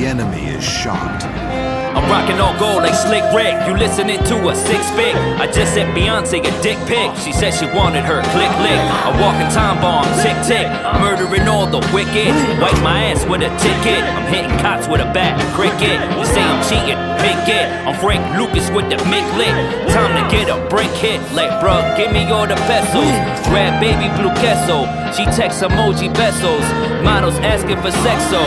The enemy is shocked. I'm rocking all gold like Slick Rick. You listening to a six pick? I just sent Beyonce a dick pic. She said she wanted her click lick. A walking time bomb, tick tick. Murdering all the wicked. Wipe my ass with a ticket. I'm hitting cops with a bat, cricket. You say I'm cheating, pick it. I'm Frank Lucas with the mic lick. Time to get a break hit. Like, bruh, give me all the pesos. Grab baby blue queso. She texts emoji besos. Models asking for sexo.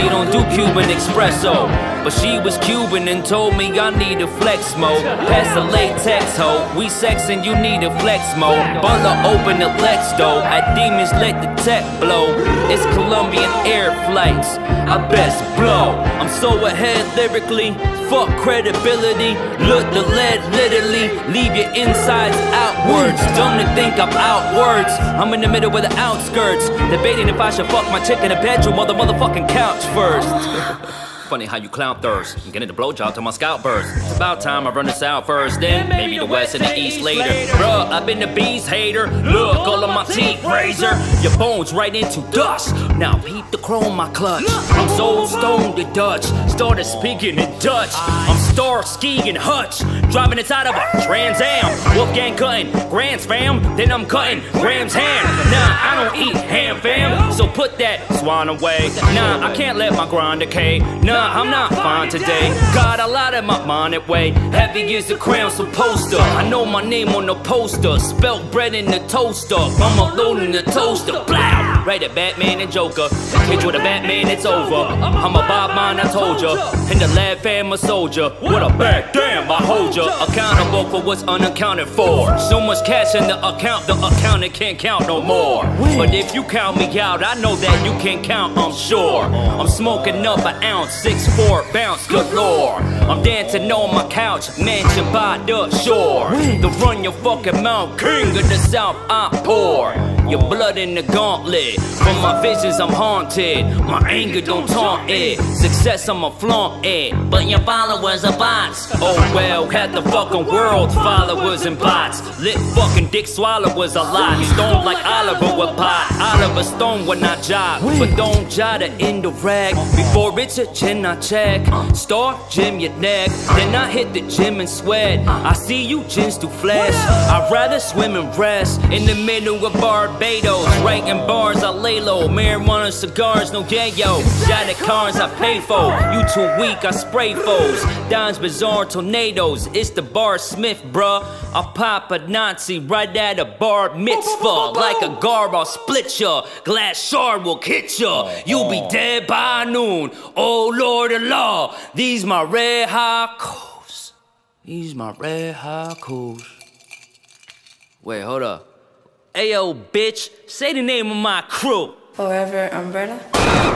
She don't do Cuban espresso. But she was Cuban and told me I need a flex mode. Pass the latex hoe. We sexin', you need a flex mode. Butler open the Lex though. At demons let the tech blow. It's Colombian air flights. I best blow. I'm so ahead lyrically. Fuck credibility. Look the lead literally. Leave your insides outwards. To think I'm outwards. I'm in the middle of the outskirts. Debating if I should fuck my chick in the bedroom or the motherfucking couch first. Funny how you clown thirst and getting the blowjob till my scalp burst. It's about time I run this out first, then maybe the west and the east later. Bruh, I've been the beast hater. Look, all of my teeth razor. Your bones right into dust. Now peep the chrome my clutch. I'm so stoned to Dutch. Started speaking in Dutch. I'm star skiing Hutch. Driving inside of a Trans Am. Wolfgang cutting Grand's fam. Then I'm cutting Graham's hand. Nah, I don't eat ham fam. So put that swan away. Nah, I can't let my grind decay. Nah, I'm not fine today. Got a lot of my mind at way. Heavy is the crown, so poster. I know my name on the poster. Spelt bread in the toaster. I'm alone in the toaster. Blah! Right at Batman and Joker. Hit you with a Batman, it's over. I'm a Bob Mine, I told ya. In the lab, fam, a soldier. What a back, damn, I hold ya. Accountable for what's unaccounted for. So much cash in the account, the accountant can't count no more. But if you count me out, I know that you can count, I'm sure. I'm smoking up an ounce, six four bounce galore. I'm dancing on my couch, mansion by the shore. To run your fucking mouth, king of the south, I pour. Your blood in the gauntlet. From my visions, I'm haunted. My anger don't taunt it. Success, I'ma flaunt it. But your followers are bots. Oh well, had the fucking world followers and bots. Lit fucking dick swallowers a lot. Stone like Oliver with pot. Oliver Stone when I job. But don't jot to in the rag. Before it's a chin, I check. Star gym your neck. Then I hit the gym and sweat. I see you gins to flesh. I'd rather swim and rest. In the middle of Barbados. Writing bars, I lay low. Marijuana cigars, no yayo. Shot at cars I pay for. You too weak, I spray foes. Don's bizarre tornadoes. It's the Bar Smith, bruh. I pop a Nazi right at a bar mitzvah. Like a garb, I'll split ya. Glass shard will hit ya. You'll be oh. dead by noon. Oh Lord of law, these my red hot coals. These my red hot coals. Wait, hold up. Ayo, bitch, say the name of my crew. Forever Umbrella.